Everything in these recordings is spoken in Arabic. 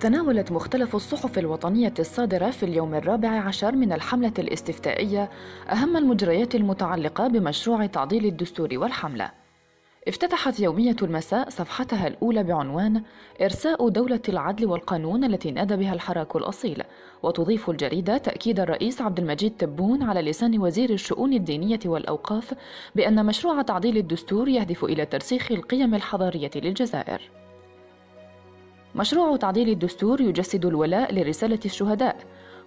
تناولت مختلف الصحف الوطنية الصادرة في اليوم الرابع عشر من الحملة الاستفتائية أهم المجريات المتعلقة بمشروع تعديل الدستور والحملة. افتتحت يومية المساء صفحتها الأولى بعنوان إرساء دولة العدل والقانون التي نادى بها الحراك الأصيل، وتضيف الجريدة تأكيد الرئيس عبد المجيد تبون على لسان وزير الشؤون الدينية والأوقاف بأن مشروع تعديل الدستور يهدف إلى ترسيخ القيم الحضارية للجزائر. مشروع تعديل الدستور يجسد الولاء لرسالة الشهداء.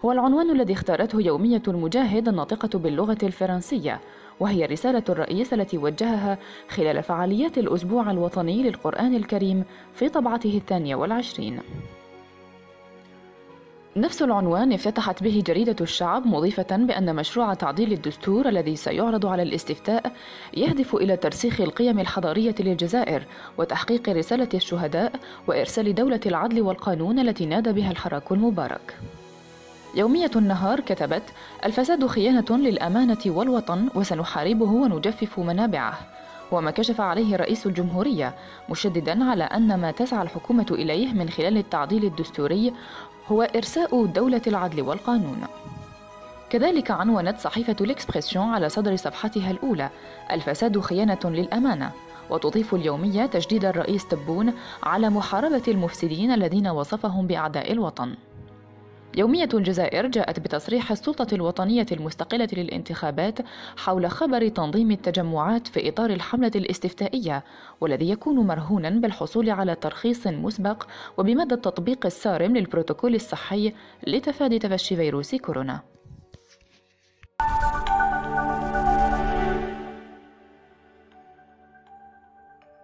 هو العنوان الذي اختارته يومية المجاهد الناطقة باللغة الفرنسية وهي رسالة الرئيس التي وجهها خلال فعاليات الأسبوع الوطني للقرآن الكريم في طبعته الثانية والعشرين. نفس العنوان افتتحت به جريدة الشعب مضيفة بأن مشروع تعديل الدستور الذي سيعرض على الاستفتاء يهدف إلى ترسيخ القيم الحضارية للجزائر وتحقيق رسالة الشهداء وإرسال دولة العدل والقانون التي نادى بها الحراك المبارك. يومية النهار كتبت: الفساد خيانة للأمانة والوطن وسنحاربه ونجفف منابعه. وما كشف عليه رئيس الجمهورية مشددا على أن ما تسعى الحكومة إليه من خلال التعديل الدستوري هو إرساء دولة العدل والقانون. كذلك عنونت صحيفة الإكسبرسيون على صدر صفحتها الأولى الفساد خيانة للأمانة وتضيف اليومية تجديد الرئيس تبون على محاربة المفسدين الذين وصفهم بأعداء الوطن. يومية الجزائر جاءت بتصريح السلطة الوطنية المستقلة للانتخابات حول خبر تنظيم التجمعات في إطار الحملة الاستفتائية والذي يكون مرهونا بالحصول على ترخيص مسبق وبمدى التطبيق الصارم للبروتوكول الصحي لتفادي تفشي فيروس كورونا.